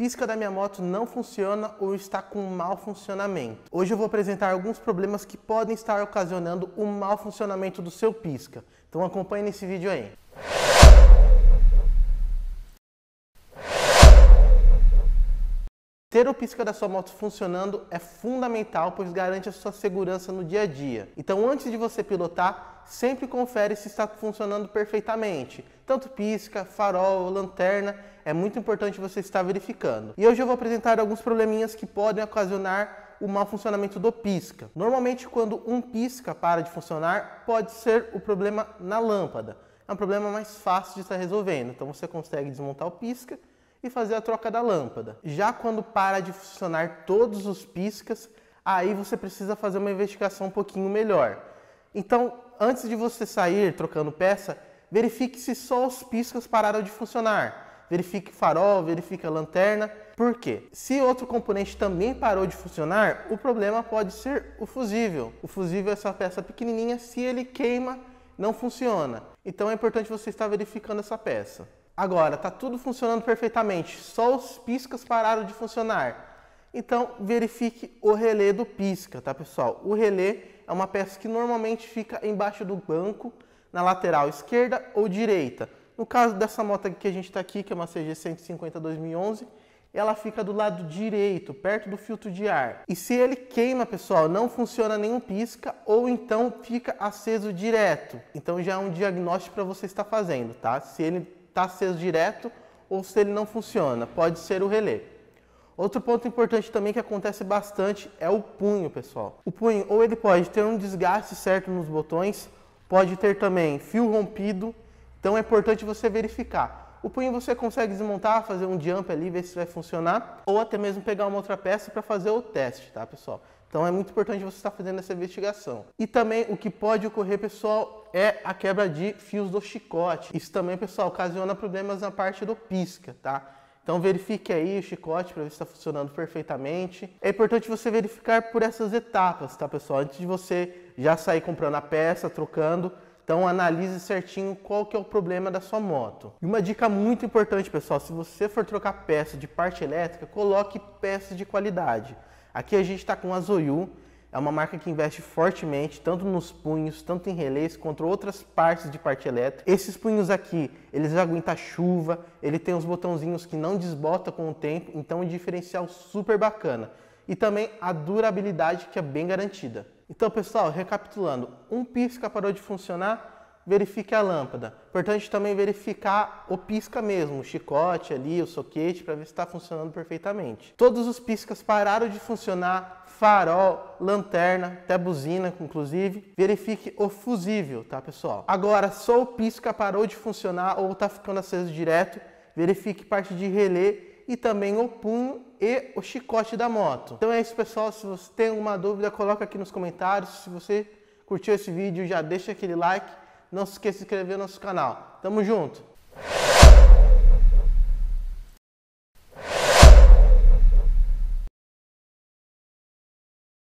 Pisca da minha moto não funciona ou está com mau funcionamento. Hoje eu vou apresentar alguns problemas que podem estar ocasionando o mau funcionamento do seu pisca. Então acompanhe nesse vídeo aí. Ter o pisca da sua moto funcionando é fundamental, pois garante a sua segurança no dia a dia. Então, antes de você pilotar, sempre confere se está funcionando perfeitamente. Tanto pisca, farol, lanterna, é muito importante você estar verificando. E hoje eu vou apresentar alguns probleminhas que podem ocasionar o mau funcionamento do pisca. Normalmente, quando um pisca para de funcionar, pode ser o problema na lâmpada. É um problema mais fácil de estar resolvendo. Então, você consegue desmontar o pisca e fazer a troca da lâmpada. Já quando para de funcionar todos os piscas, aí você precisa fazer uma investigação um pouquinho melhor. Então, antes de você sair trocando peça, verifique se só os piscas pararam de funcionar. Verifique farol, verifique a lanterna. Por quê? Se outro componente também parou de funcionar, o problema pode ser o fusível. O fusível é essa peça pequenininha, se ele queima, não funciona. Então é importante você estar verificando essa peça. Agora, está tudo funcionando perfeitamente, só os piscas pararam de funcionar. Então, verifique o relé do pisca, tá pessoal? O relé é uma peça que normalmente fica embaixo do banco, na lateral esquerda ou direita. No caso dessa moto que a gente está aqui, que é uma CG 150 2011, ela fica do lado direito, perto do filtro de ar. E se ele queima, pessoal, não funciona nenhum pisca ou então fica aceso direto. Então já é um diagnóstico para você estar fazendo, tá? Se ele está aceso direto ou se ele não funciona. Pode ser o relé. Outro ponto importante também que acontece bastante é o punho, pessoal. O punho, ou ele pode ter um desgaste certo nos botões, pode ter também fio rompido, então é importante você verificar. O punho você consegue desmontar, fazer um jump ali, ver se vai funcionar, ou até mesmo pegar uma outra peça para fazer o teste, tá, pessoal? Então é muito importante você estar fazendo essa investigação. E também o que pode ocorrer, pessoal, é a quebra de fios do chicote. Isso também, pessoal, ocasiona problemas na parte do pisca, tá? Então verifique aí o chicote para ver se está funcionando perfeitamente. É importante você verificar por essas etapas, tá, pessoal? Antes de você já sair comprando a peça, trocando, então analise certinho qual que é o problema da sua moto. E uma dica muito importante, pessoal, se você for trocar peça de parte elétrica, coloque peças de qualidade. Aqui a gente está com a Zoyu, é uma marca que investe fortemente, tanto nos punhos, tanto em relés, quanto outras partes de parte elétrica. Esses punhos aqui, eles aguentam chuva, ele tem os botãozinhos que não desbota com o tempo, então um diferencial super bacana. E também a durabilidade que é bem garantida. Então pessoal, recapitulando, um pisca parou de funcionar, verifique a lâmpada. Importante também verificar o pisca mesmo, o chicote ali, o soquete, para ver se está funcionando perfeitamente. Todos os piscas pararam de funcionar, farol, lanterna, até buzina, inclusive. Verifique o fusível, tá pessoal? Agora, só o pisca parou de funcionar ou está ficando aceso direto, verifique parte de relé e também o punho e o chicote da moto. Então é isso, pessoal. Se você tem alguma dúvida, coloca aqui nos comentários. Se você curtiu esse vídeo, já deixa aquele like não se esqueça de inscrever no nosso canal. Tamo junto!